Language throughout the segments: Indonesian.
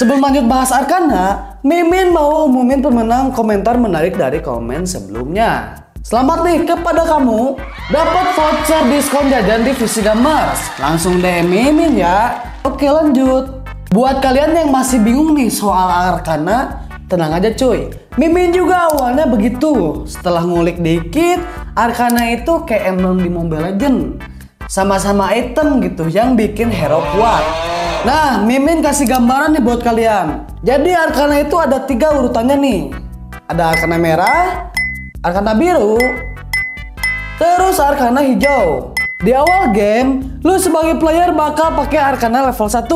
Sebelum lanjut bahas Arkana, Mimin mau umumin pemenang komentar menarik dari komen sebelumnya. Selamat nih kepada kamu dapat voucher diskon jajan di Gamers. Langsung DM Mimin ya. Oke lanjut. Buat kalian yang masih bingung nih soal Arkana, tenang aja cuy. Mimin juga awalnya begitu. Setelah ngulik dikit, Arkana itu kayak emblem di Mobile Legend. Sama-sama item gitu yang bikin hero kuat. Nah, Mimin kasih gambaran nih buat kalian. Jadi Arkana itu ada tiga urutannya nih. Ada Arkana merah, Arkana biru, terus Arkana hijau. Di awal game, lu sebagai player bakal pakai Arkana level 1.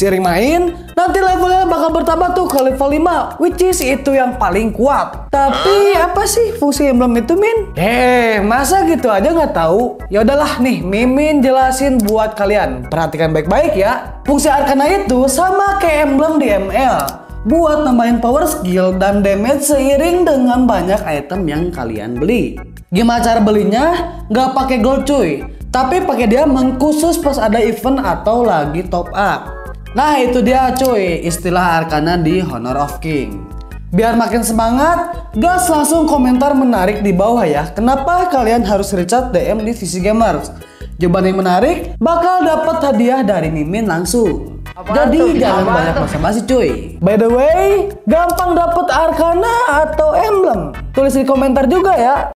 Sering main, nanti levelnya bakal bertambah tuh ke level 5, which is itu yang paling kuat. Tapi apa sih fungsi emblem itu, Min? Eh, masa gitu aja nggak tahu? Ya udahlah nih, Mimin jelasin buat kalian. Perhatikan baik-baik ya. Fungsi Arkana itu sama kayak emblem di ML. Buat nambahin power skill dan damage seiring dengan banyak item yang kalian beli. Gimana cara belinya? Nggak pakai gold cuy, tapi pakai dia mengkhusus pas ada event atau lagi top up. Nah itu dia cuy istilah Arkana di Honor of King. Biar makin semangat, gas langsung komentar menarik di bawah ya. Kenapa kalian harus rechat DM di VC Gamers? Jawaban yang menarik bakal dapat hadiah dari Mimin langsung. Apaan Jadi tuh? jangan banyak tuh? basa-basi cuy. By the way, gampang dapet Arkana atau emblem? Tulis di komentar juga ya.